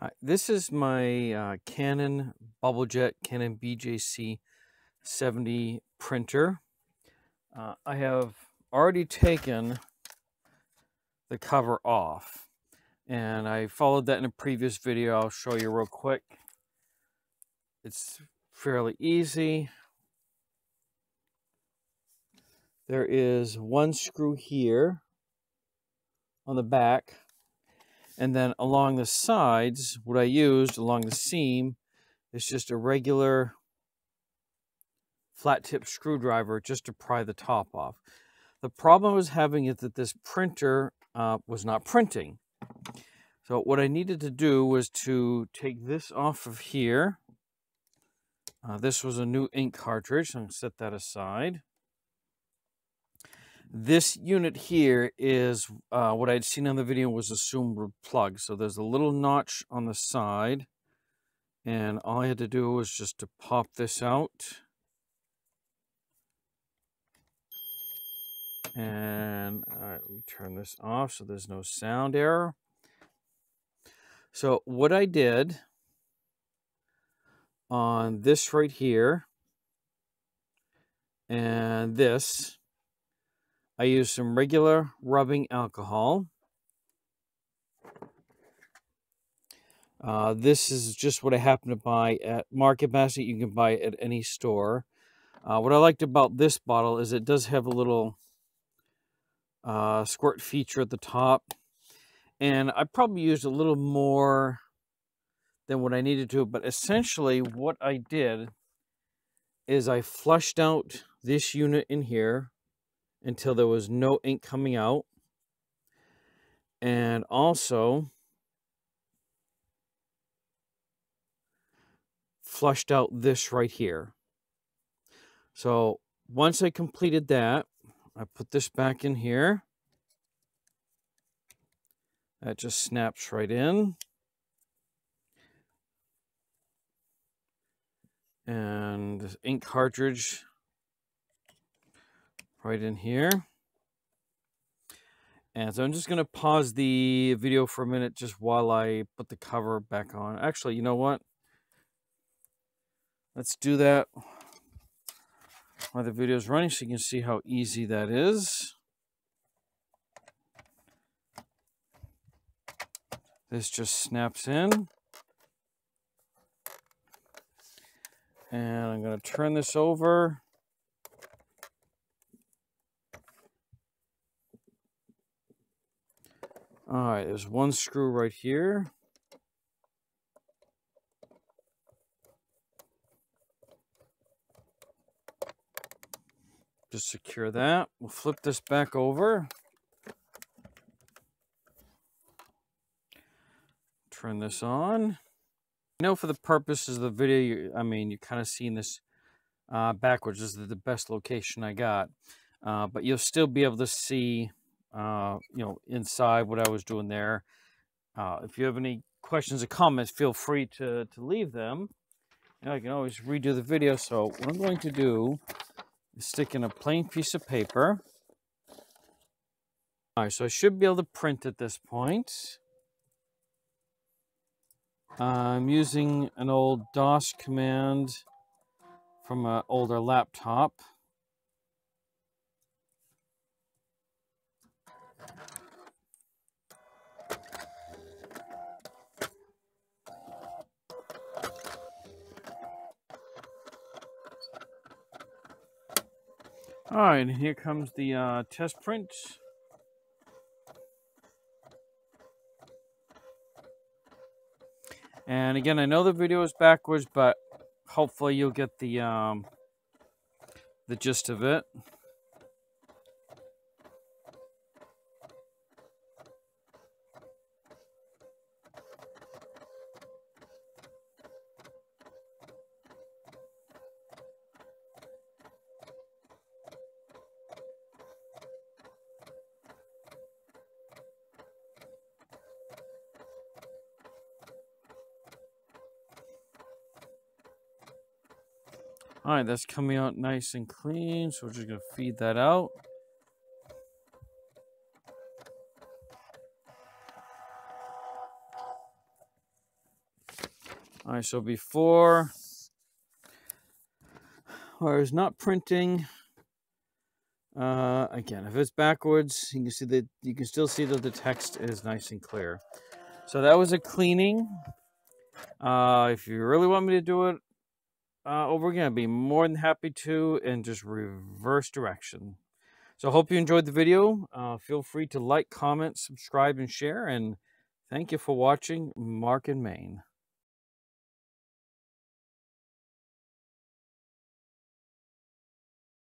Hi, this is my uh, Canon BubbleJet Canon BJC 70 printer. Uh, I have already taken the cover off and I followed that in a previous video. I'll show you real quick. It's fairly easy. There is one screw here on the back and then along the sides, what I used along the seam is just a regular flat tip screwdriver just to pry the top off. The problem I was having is that this printer uh, was not printing. So what I needed to do was to take this off of here. Uh, this was a new ink cartridge, so I'm going to set that aside. This unit here is uh, what I'd seen on the video was assumed plug. So there's a little notch on the side. And all I had to do was just to pop this out. And all right, let me turn this off so there's no sound error. So what I did on this right here and this I use some regular rubbing alcohol. Uh, this is just what I happen to buy at Market Basket. You can buy it at any store. Uh, what I liked about this bottle is it does have a little uh, squirt feature at the top. And I probably used a little more than what I needed to. But essentially what I did is I flushed out this unit in here until there was no ink coming out. And also flushed out this right here. So once I completed that, I put this back in here. That just snaps right in. And ink cartridge right in here. And so I'm just going to pause the video for a minute just while I put the cover back on. Actually, you know what? Let's do that while the video is running so you can see how easy that is. This just snaps in. And I'm going to turn this over. All right, there's one screw right here. Just secure that. We'll flip this back over. Turn this on. You know, for the purposes of the video, I mean, you're kind of seeing this uh, backwards. This is the best location I got. Uh, but you'll still be able to see uh, you know, inside what I was doing there. Uh, if you have any questions or comments, feel free to, to leave them. And I can always redo the video. So what I'm going to do is stick in a plain piece of paper. All right, so I should be able to print at this point. I'm using an old DOS command from an older laptop. All right, here comes the uh, test print. And again, I know the video is backwards, but hopefully you'll get the um, the gist of it. All right, that's coming out nice and clean. So we're just going to feed that out. All right, so before, or is not printing, uh, again, if it's backwards, you can see that you can still see that the text is nice and clear. So that was a cleaning. Uh, if you really want me to do it uh, over again, I'd be more than happy to, and just reverse direction. So I hope you enjoyed the video. Uh, feel free to like, comment, subscribe, and share. And thank you for watching Mark in Maine.